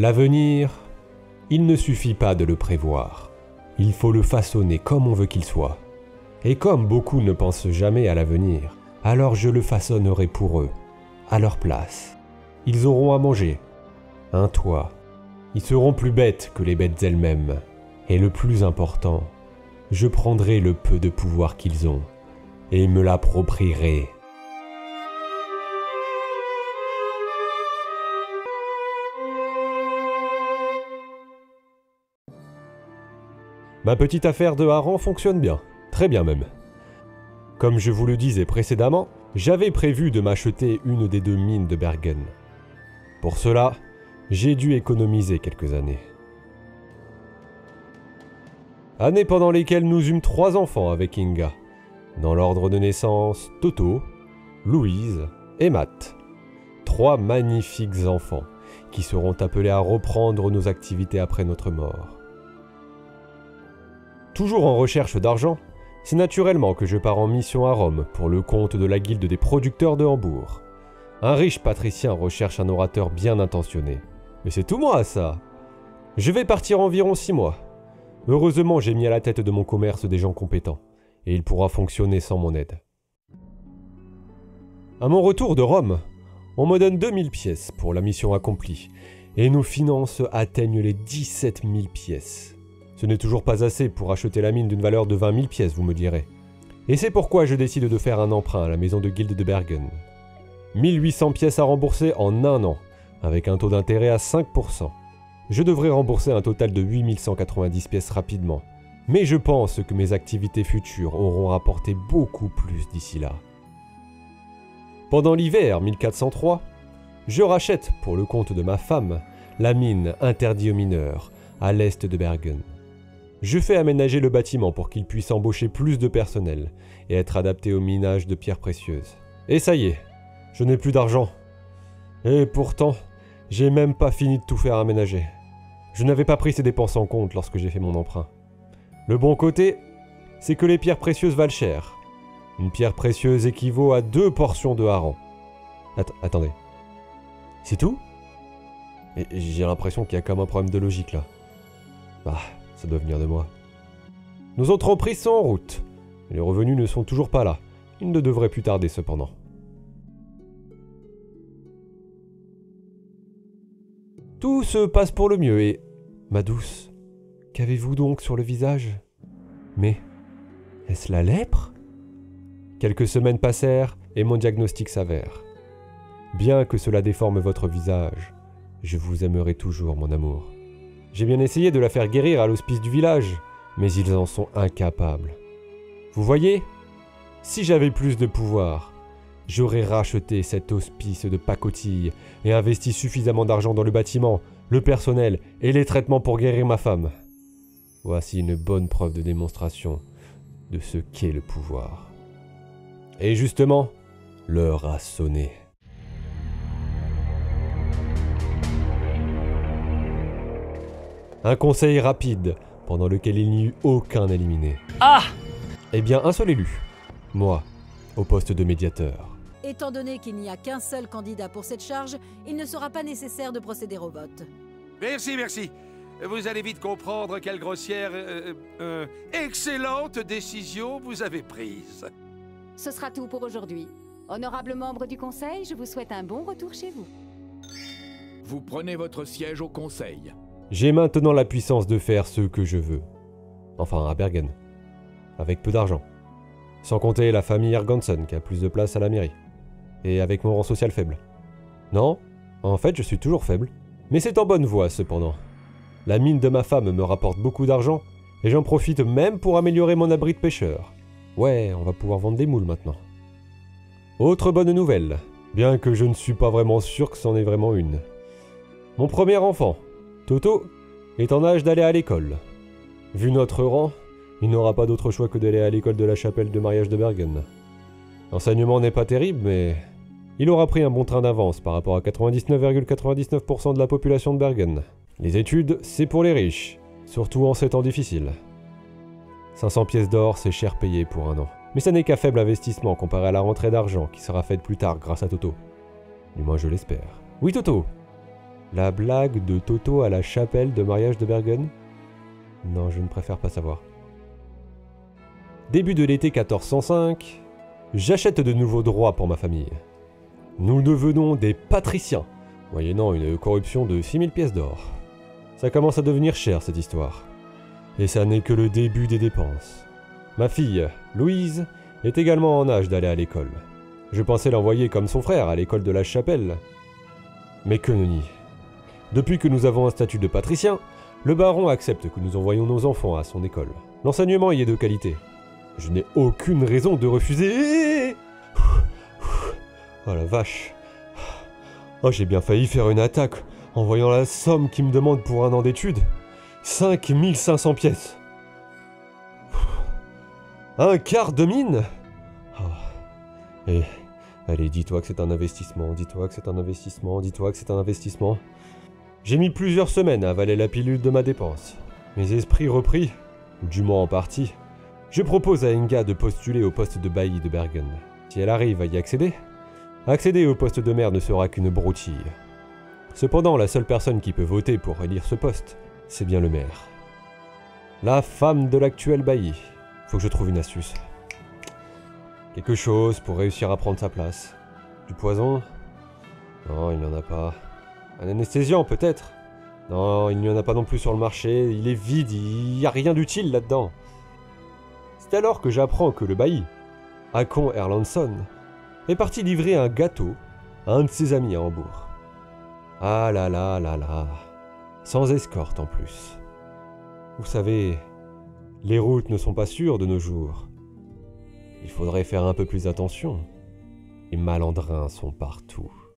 L'avenir, il ne suffit pas de le prévoir. Il faut le façonner comme on veut qu'il soit. Et comme beaucoup ne pensent jamais à l'avenir, alors je le façonnerai pour eux, à leur place. Ils auront à manger, un toit. Ils seront plus bêtes que les bêtes elles-mêmes. Et le plus important, je prendrai le peu de pouvoir qu'ils ont et me l'approprierai. Ma petite affaire de hareng fonctionne bien, très bien même. Comme je vous le disais précédemment, j'avais prévu de m'acheter une des deux mines de Bergen. Pour cela, j'ai dû économiser quelques années. Années pendant lesquelles nous eûmes trois enfants avec Inga. Dans l'ordre de naissance, Toto, Louise et Matt. Trois magnifiques enfants qui seront appelés à reprendre nos activités après notre mort. Toujours en recherche d'argent, c'est naturellement que je pars en mission à Rome pour le compte de la Guilde des producteurs de Hambourg. Un riche patricien recherche un orateur bien intentionné. Mais c'est tout moi ça Je vais partir environ six mois. Heureusement, j'ai mis à la tête de mon commerce des gens compétents, et il pourra fonctionner sans mon aide. À mon retour de Rome, on me donne 2000 pièces pour la mission accomplie, et nos finances atteignent les 17 000 pièces. Ce n'est toujours pas assez pour acheter la mine d'une valeur de 20 000 pièces, vous me direz. Et c'est pourquoi je décide de faire un emprunt à la maison de guilde de Bergen. 1800 pièces à rembourser en un an, avec un taux d'intérêt à 5%. Je devrais rembourser un total de 8190 pièces rapidement. Mais je pense que mes activités futures auront rapporté beaucoup plus d'ici là. Pendant l'hiver 1403, je rachète, pour le compte de ma femme, la mine interdite aux mineurs, à l'est de Bergen. Je fais aménager le bâtiment pour qu'il puisse embaucher plus de personnel et être adapté au minage de pierres précieuses. Et ça y est, je n'ai plus d'argent. Et pourtant, j'ai même pas fini de tout faire aménager. Je n'avais pas pris ces dépenses en compte lorsque j'ai fait mon emprunt. Le bon côté, c'est que les pierres précieuses valent cher. Une pierre précieuse équivaut à deux portions de hareng. attendez. C'est tout? J'ai l'impression qu'il y a comme un problème de logique là. Bah, ça doit venir de moi. Nos entreprises sont en route. les revenus ne sont toujours pas là. Ils ne devraient plus tarder cependant. Tout se passe pour le mieux et... Ma douce, qu'avez-vous donc sur le visage? Mais... Est-ce la lèpre? Quelques semaines passèrent et mon diagnostic s'avère. Bien que cela déforme votre visage, je vous aimerai toujours, mon amour. J'ai bien essayé de la faire guérir à l'hospice du village, mais ils en sont incapables. Vous voyez Si j'avais plus de pouvoir, j'aurais racheté cet hospice de pacotille et investi suffisamment d'argent dans le bâtiment, le personnel et les traitements pour guérir ma femme. Voici une bonne preuve de démonstration de ce qu'est le pouvoir. Et justement, l'heure a sonné. Un conseil rapide, pendant lequel il n'y eut aucun éliminé. Ah Eh bien, un seul élu. Moi, au poste de médiateur. Étant donné qu'il n'y a qu'un seul candidat pour cette charge, il ne sera pas nécessaire de procéder au vote. Merci, merci. Vous allez vite comprendre quelle grossière, euh, euh, excellente décision vous avez prise. Ce sera tout pour aujourd'hui. Honorable membre du Conseil, je vous souhaite un bon retour chez vous. Vous prenez votre siège au Conseil. J'ai maintenant la puissance de faire ce que je veux. Enfin, à Bergen. Avec peu d'argent. Sans compter la famille Ergonson qui a plus de place à la mairie. Et avec mon rang social faible. Non, en fait, je suis toujours faible. Mais c'est en bonne voie cependant. La mine de ma femme me rapporte beaucoup d'argent et j'en profite même pour améliorer mon abri de pêcheur. Ouais, on va pouvoir vendre des moules maintenant. Autre bonne nouvelle, bien que je ne suis pas vraiment sûr que c'en est vraiment une. Mon premier enfant, Toto est en âge d'aller à l'école. Vu notre rang, il n'aura pas d'autre choix que d'aller à l'école de la chapelle de mariage de Bergen. L'enseignement n'est pas terrible, mais il aura pris un bon train d'avance par rapport à 99,99% de la population de Bergen. Les études, c'est pour les riches, surtout en ces temps difficiles. 500 pièces d'or, c'est cher payé pour un an. Mais ça n'est qu'un faible investissement comparé à la rentrée d'argent qui sera faite plus tard grâce à Toto. Du moins je l'espère. Oui Toto La blague de Toto à la chapelle de mariage de Bergen? Non, je ne préfère pas savoir. Début de l'été 1405, j'achète de nouveaux droits pour ma famille. Nous devenons des patriciens, moyennant une corruption de 6000 pièces d'or. Ça commence à devenir cher cette histoire. Et ça n'est que le début des dépenses. Ma fille, Louise, est également en âge d'aller à l'école. Je pensais l'envoyer comme son frère à l'école de la chapelle. Mais que nenni. Depuis que nous avons un statut de patricien, le baron accepte que nous envoyions nos enfants à son école. L'enseignement y est de qualité. Je n'ai aucune raison de refuser. Oh la vache. Oh, j'ai bien failli faire une attaque en voyant la somme qu'il me demande pour un an d'études. 5500 pièces. Un quart de mine Oh. Et, allez, dis-toi que c'est un investissement, dis-toi que c'est un investissement, dis-toi que c'est un investissement. J'ai mis plusieurs semaines à avaler la pilule de ma dépense. Mes esprits repris, du moins en partie. Je propose à Inga de postuler au poste de bailli de Bergen. Si elle arrive à y accéder, accéder au poste de maire ne sera qu'une broutille. Cependant, la seule personne qui peut voter pour élire ce poste, c'est bien le maire. La femme de l'actuel bailli. Faut que je trouve une astuce. Quelque chose pour réussir à prendre sa place. Du poison? Non, il n'y en a pas. Un anesthésiant peut-être Non, il n'y en a pas non plus sur le marché. Il est vide, il n'y a rien d'utile là-dedans. C'est alors que j'apprends que le bailli, Hakon Erlandsson, est parti livrer un gâteau à un de ses amis à Hambourg. Ah là là là là. Sans escorte en plus. Vous savez, les routes ne sont pas sûres de nos jours. Il faudrait faire un peu plus attention. Les malandrins sont partout.